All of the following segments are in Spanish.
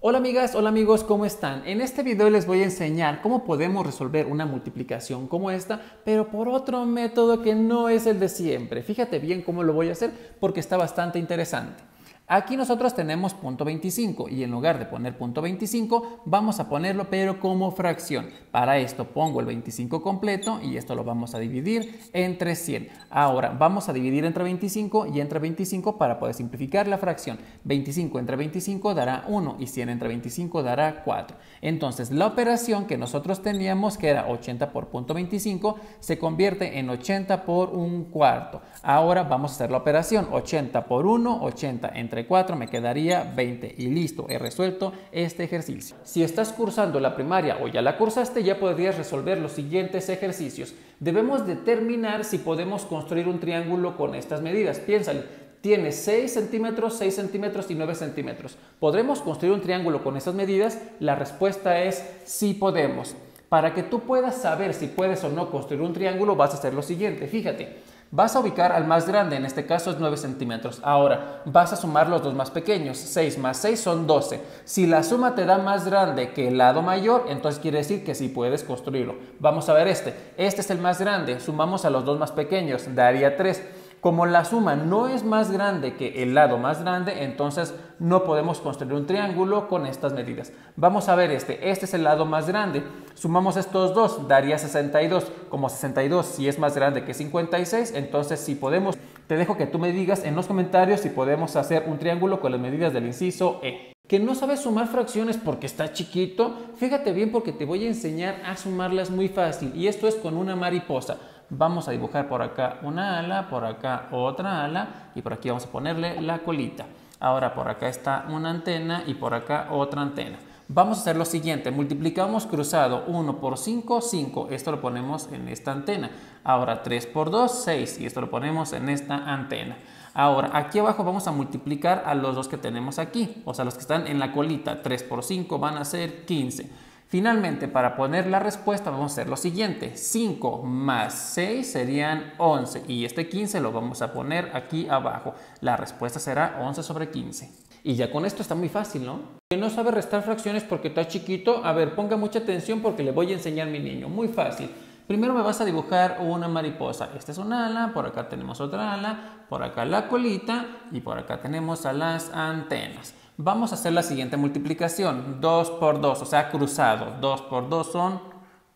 Hola amigas, hola amigos, ¿cómo están? En este video les voy a enseñar cómo podemos resolver una multiplicación como esta, pero por otro método que no es el de siempre. Fíjate bien cómo lo voy a hacer porque está bastante interesante. Aquí nosotros tenemos punto 25 y en lugar de poner punto 25 vamos a ponerlo pero como fracción. Para esto pongo el 25 completo y esto lo vamos a dividir entre 100. Ahora vamos a dividir entre 25 y entre 25 para poder simplificar la fracción. 25 entre 25 dará 1 y 100 entre 25 dará 4. Entonces la operación que nosotros teníamos que era 80 por punto 25 se convierte en 80 por un cuarto. Ahora vamos a hacer la operación 80 por 1, 80 entre 4 me quedaría 20 y listo, he resuelto este ejercicio. Si estás cursando la primaria o ya la cursaste, ya podrías resolver los siguientes ejercicios. Debemos determinar si podemos construir un triángulo con estas medidas. Piénsale, tiene 6 centímetros, 6 centímetros y 9 centímetros. ¿Podremos construir un triángulo con estas medidas? La respuesta es sí podemos. Para que tú puedas saber si puedes o no construir un triángulo, vas a hacer lo siguiente. Fíjate, Vas a ubicar al más grande, en este caso es 9 centímetros. Ahora, vas a sumar los dos más pequeños. 6 más 6 son 12. Si la suma te da más grande que el lado mayor, entonces quiere decir que sí puedes construirlo. Vamos a ver este. Este es el más grande. Sumamos a los dos más pequeños. Daría 3. Como la suma no es más grande que el lado más grande, entonces no podemos construir un triángulo con estas medidas. Vamos a ver este. Este es el lado más grande. Sumamos estos dos, daría 62. Como 62 si es más grande que 56, entonces si podemos, te dejo que tú me digas en los comentarios si podemos hacer un triángulo con las medidas del inciso E que no sabes sumar fracciones porque está chiquito, fíjate bien porque te voy a enseñar a sumarlas muy fácil y esto es con una mariposa vamos a dibujar por acá una ala, por acá otra ala y por aquí vamos a ponerle la colita. Ahora por acá está una antena y por acá otra antena. Vamos a hacer lo siguiente, multiplicamos cruzado 1 por 5, 5, esto lo ponemos en esta antena. Ahora 3 por 2, 6 y esto lo ponemos en esta antena. Ahora aquí abajo vamos a multiplicar a los dos que tenemos aquí, o sea los que están en la colita, 3 por 5 van a ser 15. Finalmente, para poner la respuesta vamos a hacer lo siguiente. 5 más 6 serían 11 y este 15 lo vamos a poner aquí abajo. La respuesta será 11 sobre 15. Y ya con esto está muy fácil, ¿no? Que no sabe restar fracciones porque está chiquito. A ver, ponga mucha atención porque le voy a enseñar a mi niño. Muy fácil. Primero me vas a dibujar una mariposa. Esta es una ala, por acá tenemos otra ala, por acá la colita y por acá tenemos a las antenas. Vamos a hacer la siguiente multiplicación. 2 por 2, o sea, cruzado. 2 por 2 son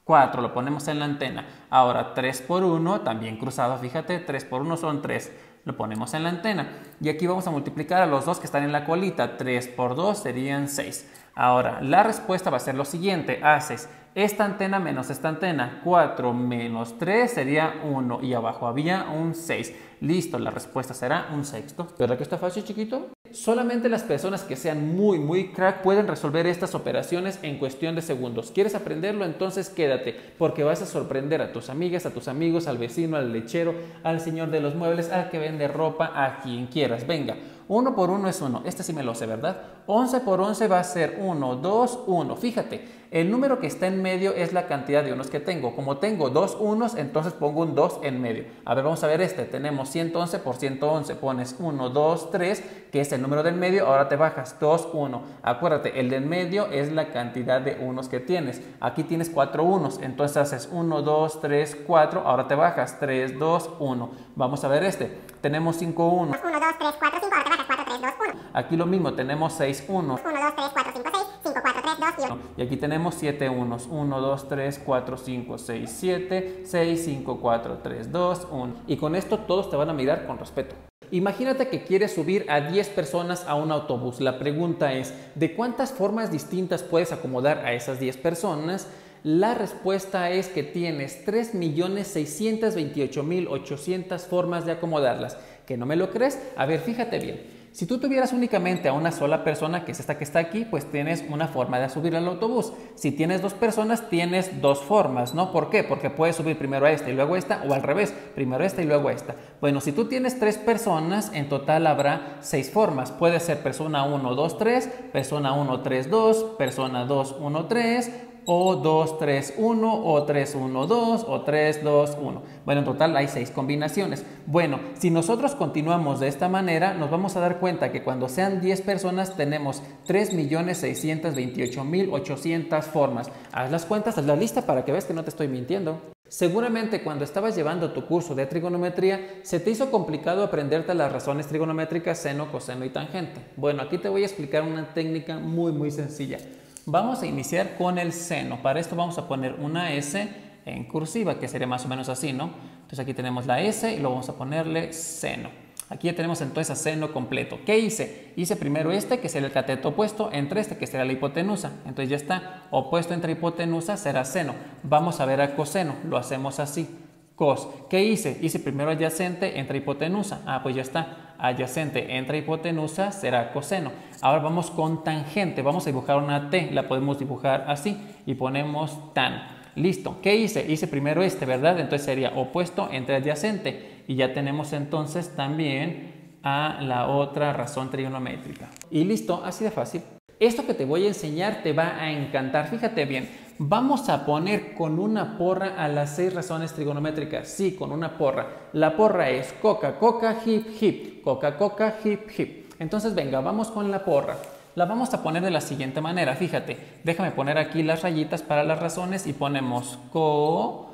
4, lo ponemos en la antena. Ahora 3 por 1, también cruzado, fíjate, 3 por 1 son 3, lo ponemos en la antena. Y aquí vamos a multiplicar a los dos que están en la colita. 3 por 2 serían 6. Ahora, la respuesta va a ser lo siguiente. Haces esta antena menos esta antena. 4 menos 3 sería 1 y abajo había un 6. Listo, la respuesta será un sexto. ¿Verdad que está fácil, chiquito? Solamente las personas que sean muy, muy crack pueden resolver estas operaciones en cuestión de segundos. ¿Quieres aprenderlo? Entonces quédate, porque vas a sorprender a tus amigas, a tus amigos, al vecino, al lechero, al señor de los muebles, al que vende ropa, a quien quieras. Venga, 1 por 1 es 1. Este sí me lo sé, ¿verdad? 11 por 11 va a ser 1, 2, 1. Fíjate, el número que está en medio es la cantidad de unos que tengo. Como tengo dos unos, entonces pongo un 2 en medio. A ver, vamos a ver este. Tenemos 111 por 111. Pones 1, 2, 3, que es el número del medio. Ahora te bajas 2, 1. Acuérdate, el del medio es la cantidad de unos que tienes. Aquí tienes 4 unos. Entonces haces 1, 2, 3, 4. Ahora te bajas 3, 2, 1. Vamos a ver este. Tenemos 5 unos. 1, 2, 3, 4, 5. Ahora te bajas 4, 3, 2, 1. Aquí lo mismo. Tenemos 6 unos. 1, 2, 3, 4, 5, 6. 5, 4, 3, 2 y 1. Y aquí tenemos 7 unos. 1, 2, 3, 4, 5, 6, 7, 6, 5, 4, 3, 2, 1. Y con esto todos te van a mirar con respeto. Imagínate que quieres subir a 10 personas a un autobús. La pregunta es, ¿de cuántas formas distintas puedes acomodar a esas 10 personas? La respuesta es que tienes 3.628.800 formas de acomodarlas. ¿Que no me lo crees? A ver, fíjate bien. Si tú tuvieras únicamente a una sola persona, que es esta que está aquí, pues tienes una forma de subir al autobús. Si tienes dos personas, tienes dos formas, ¿no? ¿Por qué? Porque puedes subir primero a esta y luego a esta, o al revés, primero esta y luego a esta. Bueno, si tú tienes tres personas, en total habrá seis formas. Puede ser persona 1, 2, 3, persona 1, 3, 2, persona 2, 1, 3, o 2, 3, 1 o 3, 1, 2 o 3, 2, 1. Bueno, en total hay 6 combinaciones. Bueno, si nosotros continuamos de esta manera, nos vamos a dar cuenta que cuando sean 10 personas tenemos 3.628.800 formas. Haz las cuentas, haz la lista para que veas que no te estoy mintiendo. Seguramente cuando estabas llevando tu curso de trigonometría se te hizo complicado aprenderte las razones trigonométricas seno, coseno y tangente. Bueno, aquí te voy a explicar una técnica muy muy sencilla. Vamos a iniciar con el seno. Para esto vamos a poner una S en cursiva, que sería más o menos así, ¿no? Entonces aquí tenemos la S y luego vamos a ponerle seno. Aquí ya tenemos entonces seno completo. ¿Qué hice? Hice primero este, que será el cateto opuesto, entre este, que será la hipotenusa. Entonces ya está, opuesto entre hipotenusa será seno. Vamos a ver a coseno, lo hacemos así. Cos. ¿Qué hice? Hice primero adyacente entre hipotenusa. Ah, pues ya está. Adyacente entre hipotenusa será coseno. Ahora vamos con tangente. Vamos a dibujar una T. La podemos dibujar así y ponemos tan. Listo. ¿Qué hice? Hice primero este, ¿verdad? Entonces sería opuesto entre adyacente y ya tenemos entonces también a la otra razón trigonométrica. Y listo, así de fácil. Esto que te voy a enseñar te va a encantar. Fíjate bien, vamos a poner con una porra a las seis razones trigonométricas. Sí, con una porra. La porra es coca, coca, hip, hip. Coca, coca, hip, hip. Entonces venga, vamos con la porra. La vamos a poner de la siguiente manera. Fíjate, déjame poner aquí las rayitas para las razones y ponemos co,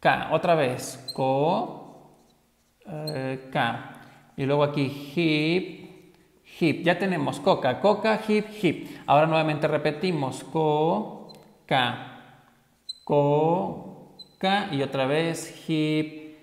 k. Otra vez, co, eh, K. Y luego aquí hip, hip. Ya tenemos coca, coca, hip, hip. Ahora nuevamente repetimos co, K, co, K y otra vez hip,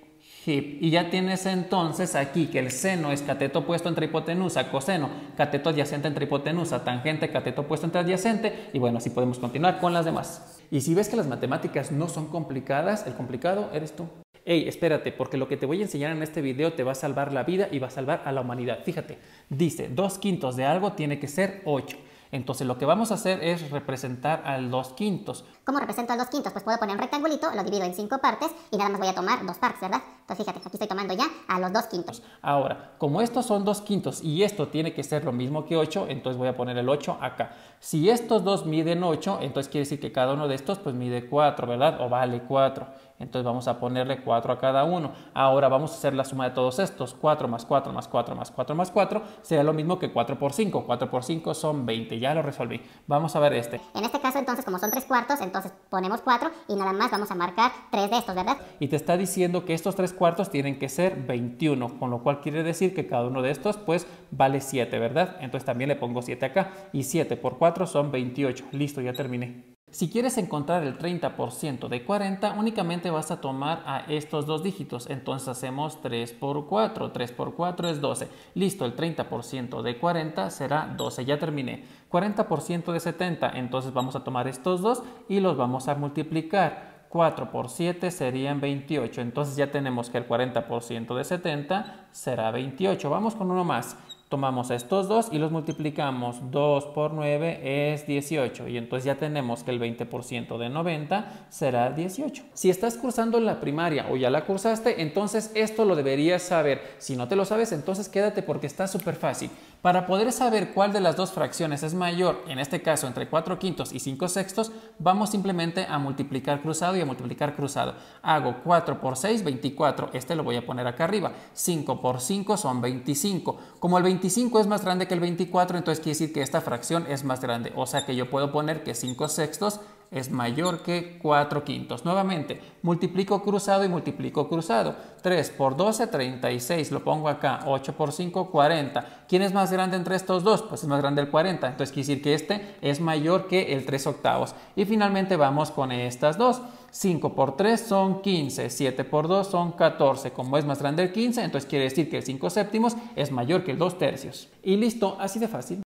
hip. Y ya tienes entonces aquí que el seno es cateto opuesto entre hipotenusa, coseno, cateto adyacente entre hipotenusa, tangente, cateto opuesto entre adyacente. Y bueno, así podemos continuar con las demás. Y si ves que las matemáticas no son complicadas, el complicado eres tú. Hey, espérate, porque lo que te voy a enseñar en este video te va a salvar la vida y va a salvar a la humanidad. Fíjate, dice, dos quintos de algo tiene que ser 8. Entonces lo que vamos a hacer es representar al 2 quintos. ¿Cómo represento al 2 quintos? Pues puedo poner un rectangulito, lo divido en 5 partes y nada más voy a tomar dos partes, ¿verdad? Entonces fíjate, aquí estoy tomando ya a los 2 quintos. Ahora, como estos son 2 quintos y esto tiene que ser lo mismo que 8, entonces voy a poner el 8 acá. Si estos dos miden 8, entonces quiere decir que cada uno de estos pues mide 4, ¿verdad? O vale 4. Entonces vamos a ponerle 4 a cada uno. Ahora vamos a hacer la suma de todos estos. 4 más 4 más 4 más 4 más 4 será lo mismo que 4 por 5. 4 por 5 son 20. Ya lo resolví. Vamos a ver este. En este caso entonces como son 3 cuartos, entonces ponemos 4 y nada más vamos a marcar 3 de estos, ¿verdad? Y te está diciendo que estos 3 cuartos tienen que ser 21, con lo cual quiere decir que cada uno de estos pues vale 7, ¿verdad? Entonces también le pongo 7 acá y 7 por 4 son 28. Listo, ya terminé. Si quieres encontrar el 30% de 40, únicamente vas a tomar a estos dos dígitos. Entonces hacemos 3 por 4. 3 por 4 es 12. Listo, el 30% de 40 será 12. Ya terminé. 40% de 70. Entonces vamos a tomar estos dos y los vamos a multiplicar. 4 por 7 serían 28. Entonces ya tenemos que el 40% de 70 será 28. Vamos con uno más tomamos estos dos y los multiplicamos. 2 por 9 es 18 y entonces ya tenemos que el 20% de 90 será 18. Si estás cursando la primaria o ya la cursaste, entonces esto lo deberías saber. Si no te lo sabes, entonces quédate porque está súper fácil. Para poder saber cuál de las dos fracciones es mayor, en este caso entre 4 quintos y 5 sextos, vamos simplemente a multiplicar cruzado y a multiplicar cruzado. Hago 4 por 6, 24. Este lo voy a poner acá arriba. 5 por 5 son 25. Como el 25 es más grande que el 24, entonces quiere decir que esta fracción es más grande. O sea que yo puedo poner que 5 sextos es mayor que 4 quintos. Nuevamente, multiplico cruzado y multiplico cruzado. 3 por 12, 36. Lo pongo acá. 8 por 5, 40. ¿Quién es más grande entre estos dos? Pues es más grande el 40. Entonces quiere decir que este es mayor que el 3 octavos. Y finalmente vamos con estas dos. 5 por 3 son 15, 7 por 2 son 14. Como es más grande el 15, entonces quiere decir que el 5 séptimos es mayor que el 2 tercios. Y listo, así de fácil.